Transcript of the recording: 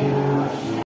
you.